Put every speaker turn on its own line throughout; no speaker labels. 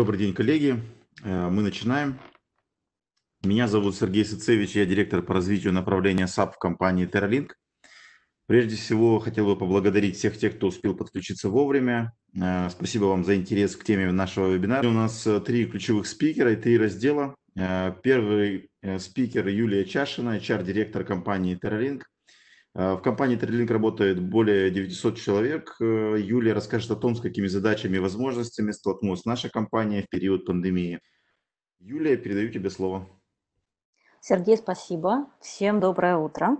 Добрый день, коллеги. Э, мы начинаем. Меня зовут Сергей Сыцевич, я директор по развитию направления SAP в компании TerraLink. Прежде всего, хотел бы поблагодарить всех тех, кто успел подключиться вовремя. Э, спасибо вам за интерес к теме нашего вебинара. У нас э, три ключевых спикера и три раздела. Первый спикер Юлия Чашина, HR-директор компании TerraLink. В компании TerraLink работает более 900 человек. Юлия расскажет о том, с какими задачами и возможностями столкнулась наша компания в период пандемии. Юлия, передаю тебе слово.
Сергей, спасибо. Всем доброе утро.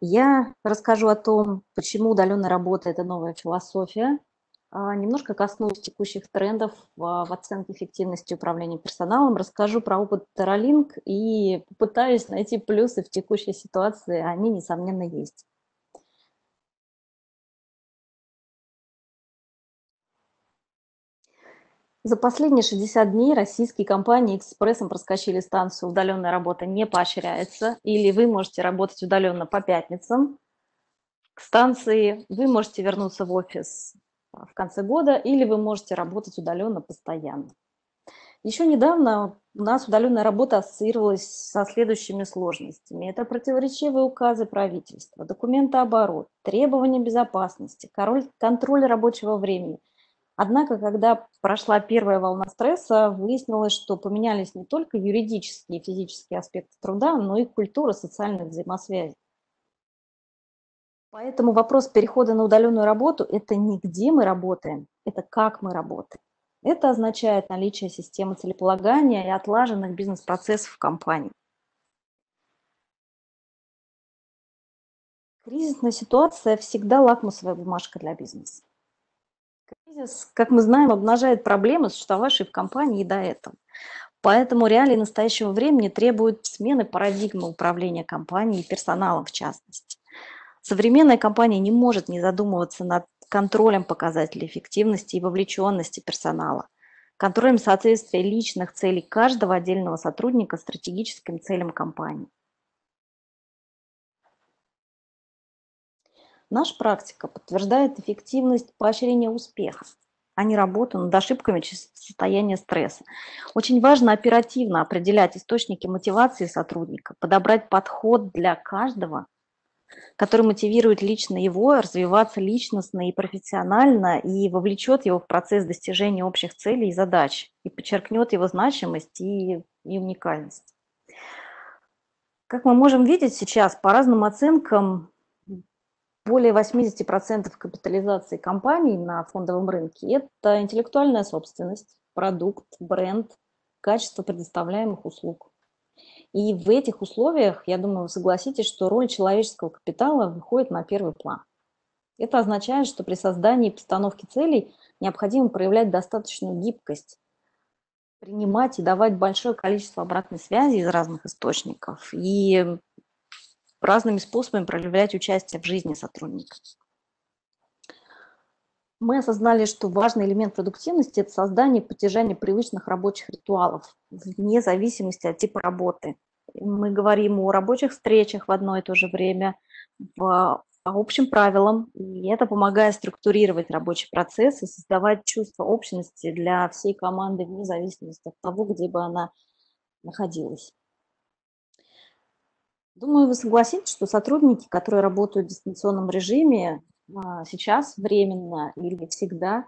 Я расскажу о том, почему удаленная работа – это новая философия. А, немножко коснусь текущих трендов в оценке эффективности управления персоналом, расскажу про опыт Terralink и попытаюсь найти плюсы в текущей ситуации, они, несомненно, есть. За последние 60 дней российские компании экспрессом проскочили станцию «Удаленная работа не поощряется» или вы можете работать удаленно по пятницам. К станции вы можете вернуться в офис в конце года или вы можете работать удаленно постоянно. Еще недавно у нас удаленная работа ассоциировалась со следующими сложностями. Это противоречивые указы правительства, документооборот, требования безопасности, контроль рабочего времени – Однако, когда прошла первая волна стресса, выяснилось, что поменялись не только юридические и физические аспекты труда, но и культура социальных взаимосвязей. Поэтому вопрос перехода на удаленную работу – это не где мы работаем, это как мы работаем. Это означает наличие системы целеполагания и отлаженных бизнес-процессов в компании. Кризисная ситуация всегда лакмусовая бумажка для бизнеса. Кризис, как мы знаем, обнажает проблемы, существовавшие в компании и до этого. Поэтому реалии настоящего времени требуют смены парадигмы управления компанией и персоналом в частности. Современная компания не может не задумываться над контролем показателей эффективности и вовлеченности персонала, контролем соответствия личных целей каждого отдельного сотрудника стратегическим целям компании. Наша практика подтверждает эффективность поощрения успеха, а не работу над ошибками через состояние стресса. Очень важно оперативно определять источники мотивации сотрудника, подобрать подход для каждого, который мотивирует лично его развиваться личностно и профессионально и вовлечет его в процесс достижения общих целей и задач, и подчеркнет его значимость и, и уникальность. Как мы можем видеть сейчас, по разным оценкам, более 80% капитализации компаний на фондовом рынке – это интеллектуальная собственность, продукт, бренд, качество предоставляемых услуг. И в этих условиях, я думаю, вы согласитесь, что роль человеческого капитала выходит на первый план. Это означает, что при создании и постановке целей необходимо проявлять достаточную гибкость, принимать и давать большое количество обратной связи из разных источников и разными способами проявлять участие в жизни сотрудника. Мы осознали, что важный элемент продуктивности – это создание и поддержание привычных рабочих ритуалов, вне зависимости от типа работы. Мы говорим о рабочих встречах в одно и то же время, в, по общим правилам, и это помогает структурировать рабочий процесс и создавать чувство общности для всей команды вне зависимости от того, где бы она находилась. Думаю, вы согласитесь, что сотрудники, которые работают в дистанционном режиме, а, сейчас временно или всегда,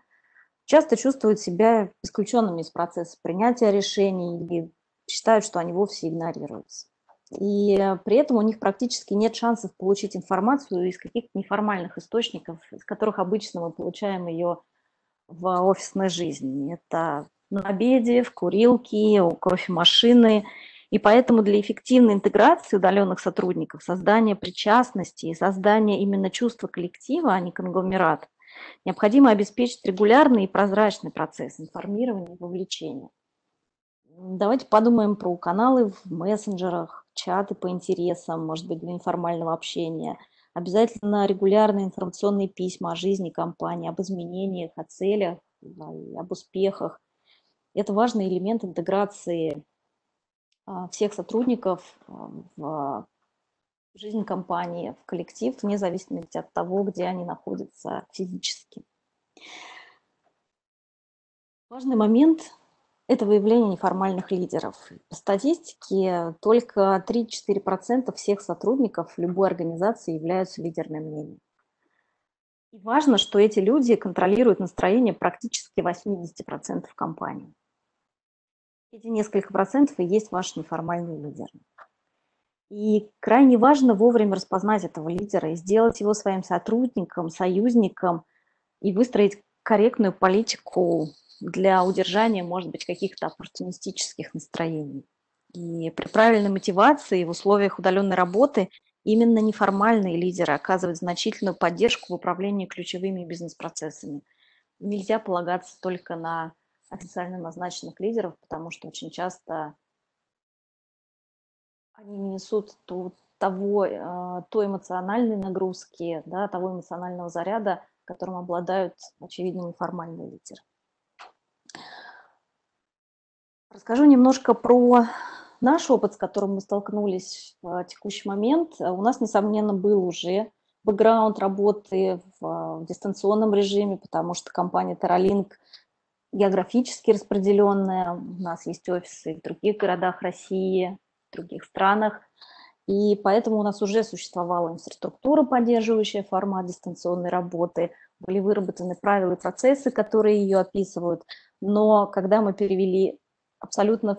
часто чувствуют себя исключенными из процесса принятия решений или считают, что они вовсе игнорируются. И при этом у них практически нет шансов получить информацию из каких-то неформальных источников, из которых обычно мы получаем ее в офисной жизни. Это на обеде, в курилке, у кофемашины – и поэтому для эффективной интеграции удаленных сотрудников, создания причастности и создания именно чувства коллектива, а не конгломерат, необходимо обеспечить регулярный и прозрачный процесс информирования и вовлечения. Давайте подумаем про каналы в мессенджерах, чаты по интересам, может быть, для информального общения. Обязательно регулярные информационные письма о жизни компании, об изменениях, о целях, об успехах. Это важный элемент интеграции всех сотрудников а, в жизнь компании, в коллектив, вне зависимости от того, где они находятся физически. Важный момент это выявление неформальных лидеров. По статистике только 3-4% всех сотрудников любой организации являются лидерами мнений. И важно, что эти люди контролируют настроение практически 80% компании. Эти несколько процентов и есть ваши неформальные лидеры. И крайне важно вовремя распознать этого лидера и сделать его своим сотрудником, союзником и выстроить корректную политику для удержания, может быть, каких-то оппортунистических настроений. И при правильной мотивации в условиях удаленной работы именно неформальные лидеры оказывают значительную поддержку в управлении ключевыми бизнес-процессами. Нельзя полагаться только на официально назначенных лидеров, потому что очень часто они не несут ту, того, э, той эмоциональной нагрузки, да, того эмоционального заряда, которым обладают, очевидно, неформальные лидеры. Расскажу немножко про наш опыт, с которым мы столкнулись в текущий момент. У нас, несомненно, был уже бэкграунд работы в, в дистанционном режиме, потому что компания Terralink географически распределенная. У нас есть офисы в других городах России, в других странах. И поэтому у нас уже существовала инфраструктура, поддерживающая формат дистанционной работы, были выработаны правила и процессы, которые ее описывают. Но когда мы перевели абсолютно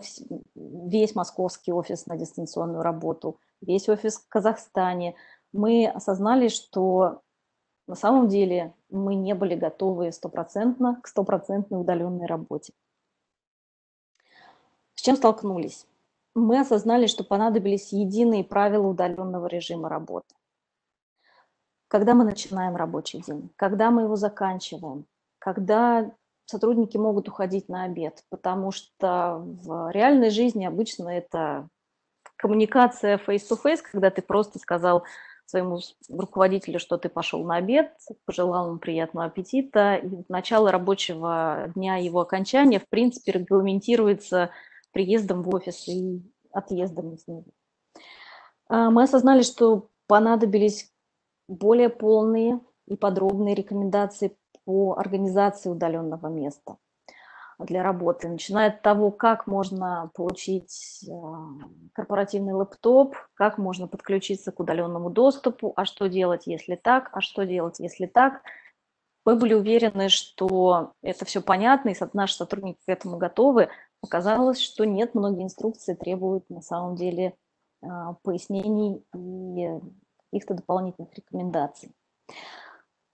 весь московский офис на дистанционную работу, весь офис в Казахстане, мы осознали, что на самом деле мы не были готовы стопроцентно к стопроцентной удаленной работе. С чем столкнулись? Мы осознали, что понадобились единые правила удаленного режима работы. Когда мы начинаем рабочий день, когда мы его заканчиваем, когда сотрудники могут уходить на обед, потому что в реальной жизни обычно это коммуникация face-to-face, -face, когда ты просто сказал своему руководителю, что ты пошел на обед, пожелал ему приятного аппетита. И начало рабочего дня, его окончания, в принципе, регламентируется приездом в офис и отъездом из него. А, мы осознали, что понадобились более полные и подробные рекомендации по организации удаленного места для работы, начиная от того, как можно получить а, корпоративный лэптоп, как можно подключиться к удаленному доступу, а что делать, если так, а что делать, если так. Мы были уверены, что это все понятно, и наши сотрудники к этому готовы. Оказалось, что нет, многие инструкции требуют на самом деле а, пояснений и каких-то дополнительных рекомендаций.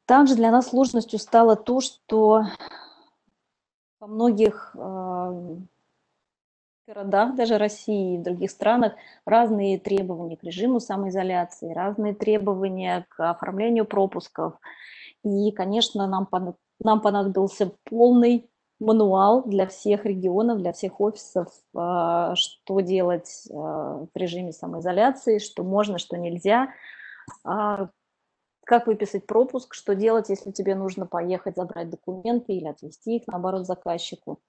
Также для нас сложностью стало то, что во многих э, городах, даже России и в других странах, разные требования к режиму самоизоляции, разные требования к оформлению пропусков. И, конечно, нам, нам понадобился полный мануал для всех регионов, для всех офисов, э, что делать э, в режиме самоизоляции, что можно, что нельзя, а как выписать пропуск, что делать, если тебе нужно поехать забрать документы или отвезти их, наоборот, заказчику.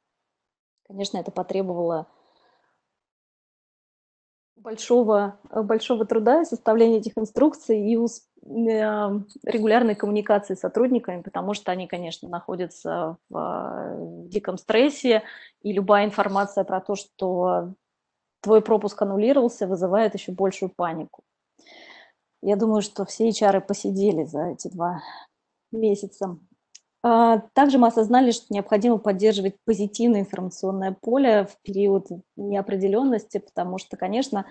Конечно, это потребовало большого, большого труда составления этих инструкций и э, регулярной коммуникации с сотрудниками, потому что они, конечно, находятся в э, диком стрессе, и любая информация про то, что твой пропуск аннулировался, вызывает еще большую панику. Я думаю, что все HR посидели за эти два месяца. А, также мы осознали, что необходимо поддерживать позитивное информационное поле в период неопределенности, потому что, конечно,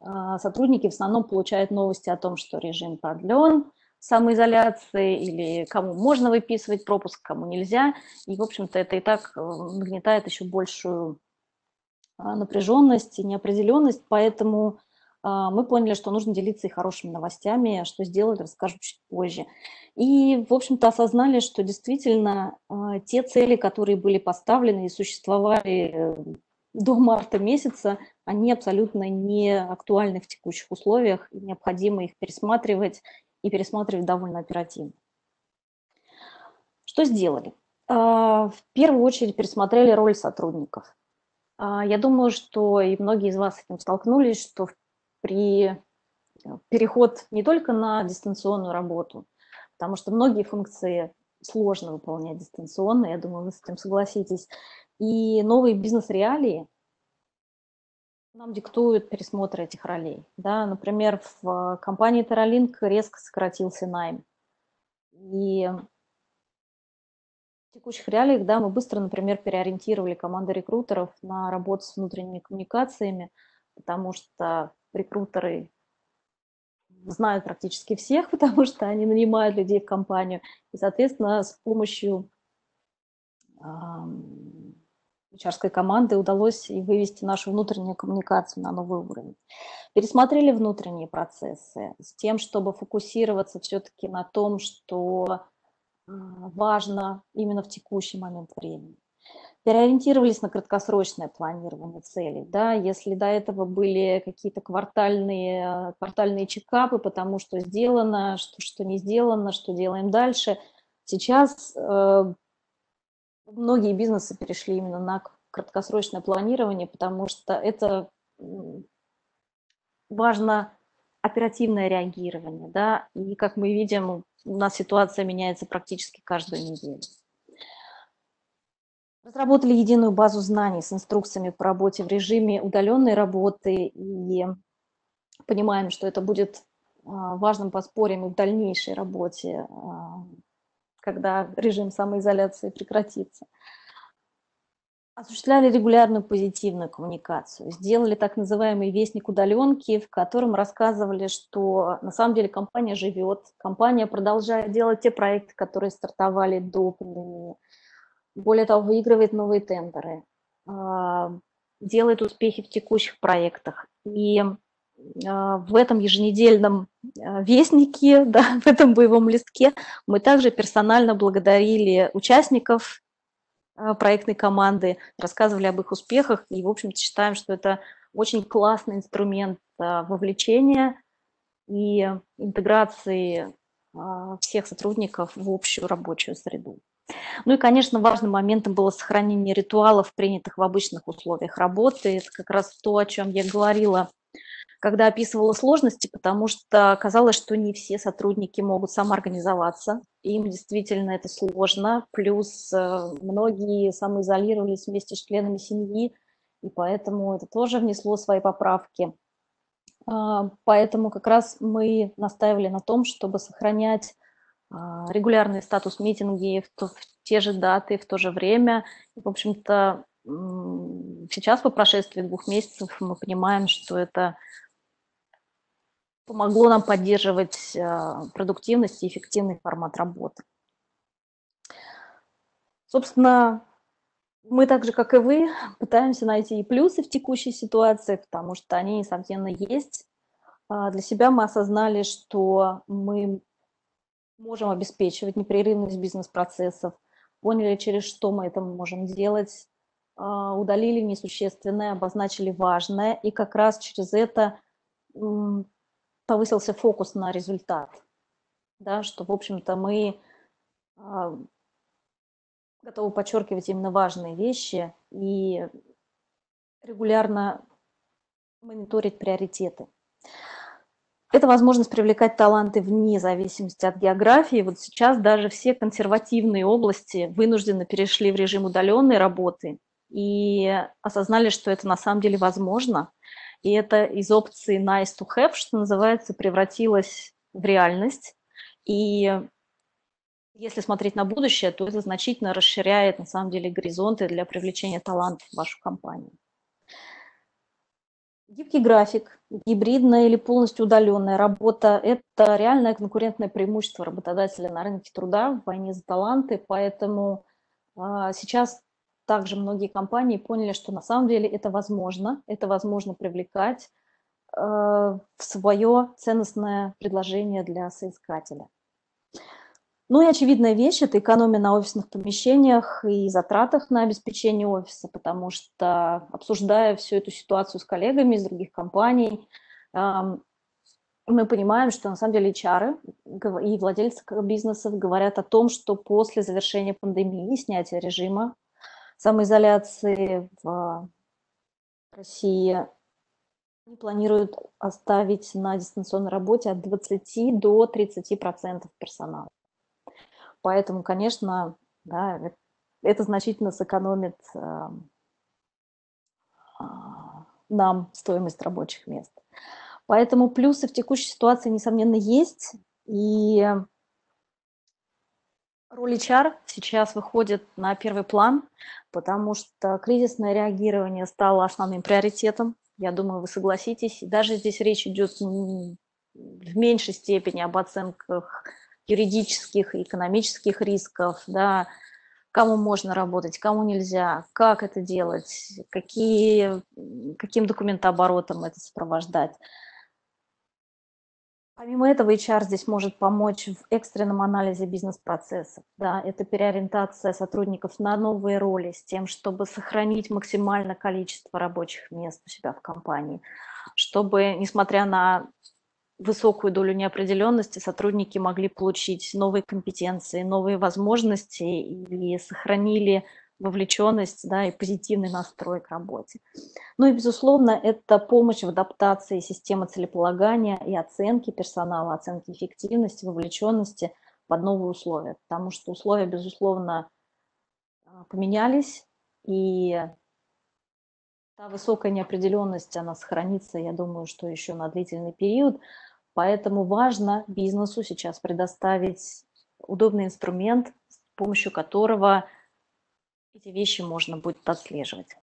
а, сотрудники в основном получают новости о том, что режим продлен, самоизоляции или кому можно выписывать пропуск, кому нельзя. И, в общем-то, это и так э, нагнетает еще большую а, напряженность и неопределенность, поэтому мы поняли, что нужно делиться и хорошими новостями, что сделали, расскажу чуть позже. И, в общем-то, осознали, что действительно а, те цели, которые были поставлены и существовали э, до марта месяца, они абсолютно не актуальны в текущих условиях, и необходимо их пересматривать и пересматривать довольно оперативно. Что сделали? А, в первую очередь пересмотрели роль сотрудников. Я думаю, что и многие из вас с этим столкнулись, что в при э, переход не только на дистанционную работу, потому что многие функции сложно выполнять дистанционно, я думаю, вы с этим согласитесь. И новые бизнес-реалии нам диктуют пересмотр этих ролей. Да? Например, в компании Terralink резко сократился найм. И в текущих реалиях да, мы быстро, например, переориентировали команды рекрутеров на работу с внутренними коммуникациями, потому что рекрутеры знают практически всех, потому что они нанимают людей в компанию. И, соответственно, с помощью HR команды удалось и вывести нашу внутреннюю коммуникацию на новый уровень. Пересмотрели внутренние процессы с тем, чтобы фокусироваться все-таки на том, что важно именно в текущий момент времени. Переориентировались на краткосрочное планирование целей. Да? Если до этого были какие-то квартальные, квартальные чекапы, потому что сделано, что, что не сделано, что делаем дальше, сейчас э, многие бизнесы перешли именно на краткосрочное планирование, потому что это важно оперативное реагирование, да, и как мы видим, у нас ситуация меняется практически каждую неделю. Разработали единую базу знаний с инструкциями по работе в режиме удаленной работы и понимаем, что это будет а, важным подспорьем в дальнейшей работе а, когда режим самоизоляции прекратится. Осуществляли регулярную позитивную коммуникацию, сделали так называемый вестник удаленки, в котором рассказывали, что на самом деле компания живет, компания продолжает делать те проекты, которые стартовали до пандемии. Более того, выигрывает новые тендеры, а, делает успехи в текущих проектах. И а, в этом еженедельном а, вестнике, да, в этом боевом листке мы также персонально благодарили участников проектной команды, рассказывали об их успехах и, в общем-то, считаем, что это очень классный инструмент вовлечения и интеграции всех сотрудников в общую рабочую среду. Ну и, конечно, важным моментом было сохранение ритуалов, принятых в обычных условиях работы. Это как раз то, о чем я говорила когда описывала сложности, потому что казалось, что не все сотрудники могут самоорганизоваться. Им действительно это сложно. Плюс э, многие самоизолировались вместе с членами семьи, и поэтому это тоже внесло свои поправки. А, поэтому как раз мы настаивали на том, чтобы сохранять регулярный статус митинги в, те же даты, в то же время. в общем-то, сейчас по прошествии двух месяцев мы понимаем, что это помогло нам поддерживать э, продуктивность и эффективный формат работы. Собственно, мы так же, как и вы, пытаемся найти и плюсы в текущей ситуации, потому что они, несомненно, есть. А, для себя мы осознали, что мы можем обеспечивать непрерывность бизнес-процессов, поняли, через что мы это можем делать, а, удалили несущественное, обозначили важное, и как раз через это повысился фокус на результат, да, что, в общем-то, мы а, готовы подчеркивать именно важные вещи и регулярно мониторить приоритеты. Это возможность привлекать таланты вне зависимости от географии. Вот сейчас даже все консервативные области вынужденно перешли в режим удаленной работы и осознали, что это на самом деле возможно. И это из опции nice to have, что называется, превратилось в реальность. И если смотреть на будущее, то это значительно расширяет, на самом деле, горизонты для привлечения талантов в вашу компанию. Гибкий график, гибридная или полностью удаленная работа – это реальное конкурентное преимущество работодателя на рынке труда в войне за таланты, поэтому а, сейчас также многие компании поняли, что на самом деле это возможно, это возможно привлекать э, в свое ценностное предложение для соискателя. Ну и очевидная вещь – это экономия на офисных помещениях и затратах на обеспечение офиса, потому что, обсуждая всю эту ситуацию с коллегами из других компаний, мы понимаем, что на самом деле HR и владельцы бизнесов говорят о том, что после завершения пандемии, снятия режима самоизоляции в России не планируют оставить на дистанционной работе от 20 до 30 процентов персонала. Поэтому, конечно, да, это значительно сэкономит а, а, нам стоимость рабочих мест. Поэтому плюсы в текущей ситуации, несомненно, есть. И роль HR сейчас выходит на первый план, потому что кризисное реагирование стало основным приоритетом. Я думаю, вы согласитесь. Даже здесь речь идет в меньшей степени об оценках юридических и экономических рисков, да, кому можно работать, кому нельзя, как это делать, какие, каким документооборотом это сопровождать. Помимо этого, HR здесь может помочь в экстренном анализе бизнес-процессов. Да, это переориентация сотрудников на новые роли с тем, чтобы сохранить максимальное количество рабочих мест у себя в компании, чтобы, несмотря на высокую долю неопределенности, сотрудники могли получить новые компетенции, новые возможности и сохранили вовлеченность да, и позитивный настрой к работе. Ну и, безусловно, это помощь в адаптации системы целеполагания и оценки персонала, оценки эффективности, вовлеченности под новые условия, потому что условия, безусловно, а, поменялись, и та высокая неопределенность, она сохранится, я думаю, что еще на длительный период, поэтому важно бизнесу сейчас предоставить удобный инструмент, с помощью которого эти вещи можно будет отслеживать.